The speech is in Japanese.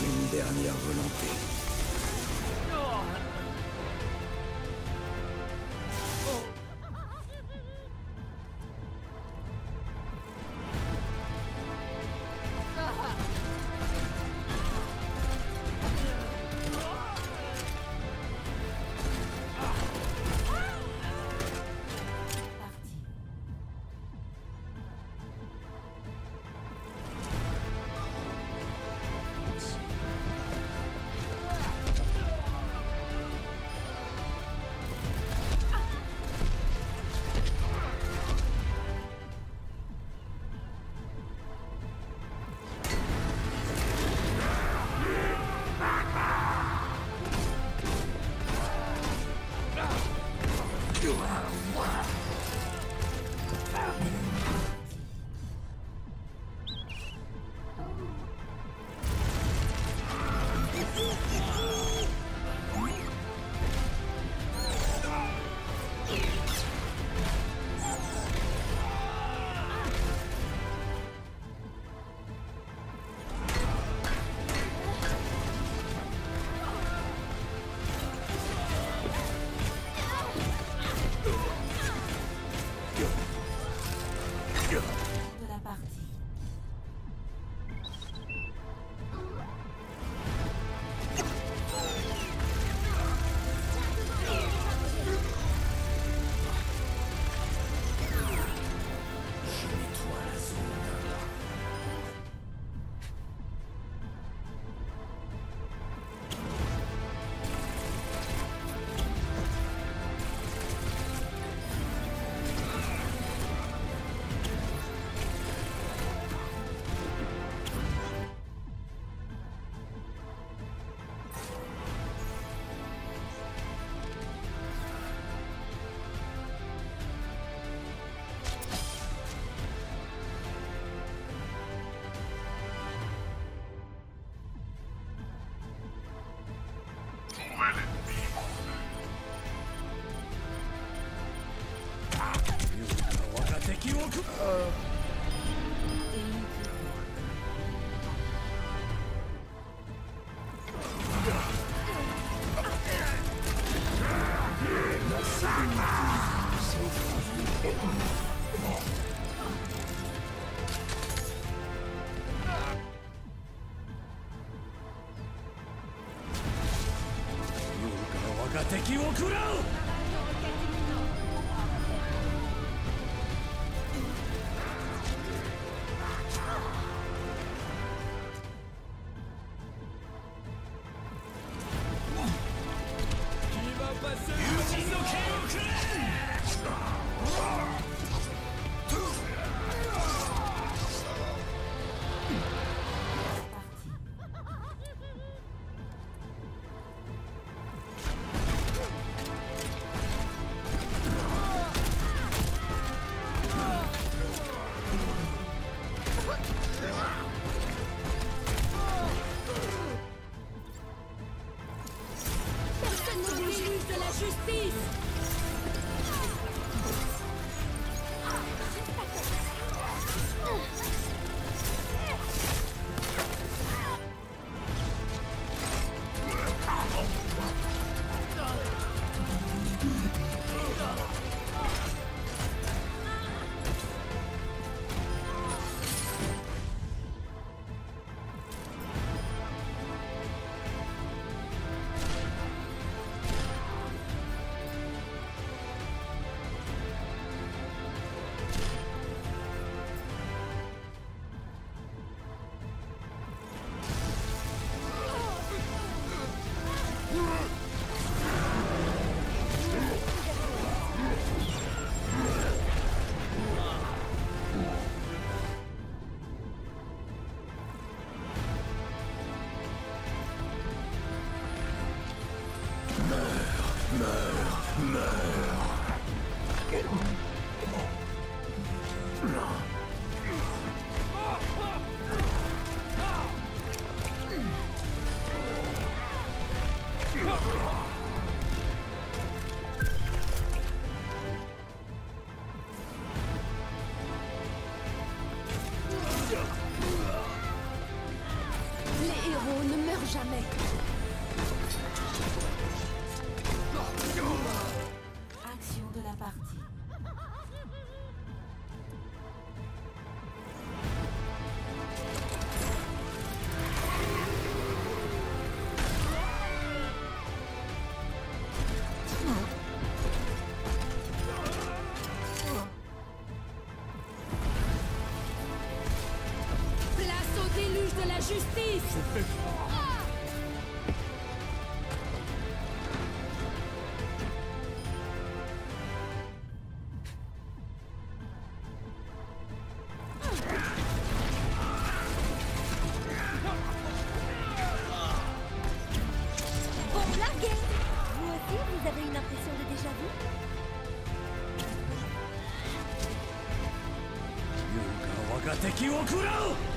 Une dernière volonté. De la partie. 敵を食らう Meurs, meurs. Come on. 敵を食らう！